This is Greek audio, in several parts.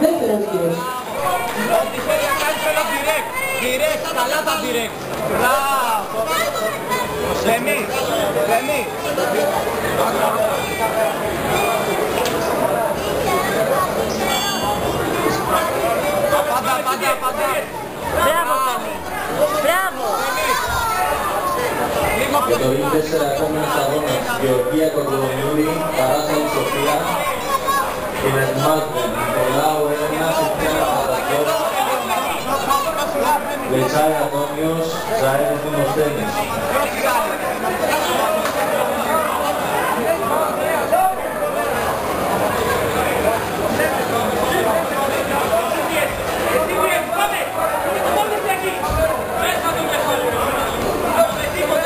Σέρκιος. Ό,τι θέλει να κάνει θέλω direct. Direct, καλά τα direct. Μπράβο. Σεμί, σεμί. Πάντα, πάντα, πάντα. Μπράβο, Καμί. Μπράβο. Λίγο Και πιο το ring 4 επόμενος αγώνας, Γεωργία Κοντρομιούρη, Παράσαλη Σοφία, y del marco entregado en una sistema para le echar a Tomios traer unos tenis.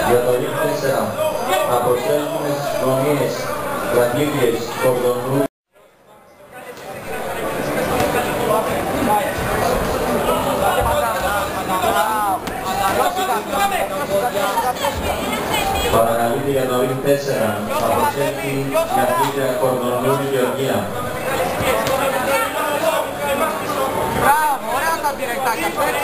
Y el origen será, a por ser lunes, domies, las por Παρακαλείται για το ring 4, αποστέλνει Γραφίδια Κορδονού Γεωργία. Μπράβο, ωραία τα διρεκτάκια.